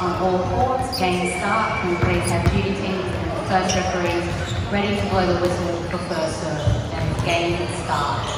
on all courts. Game start. We please have duty the first referees ready to blow the whistle for first serve. And game start.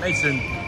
Mason.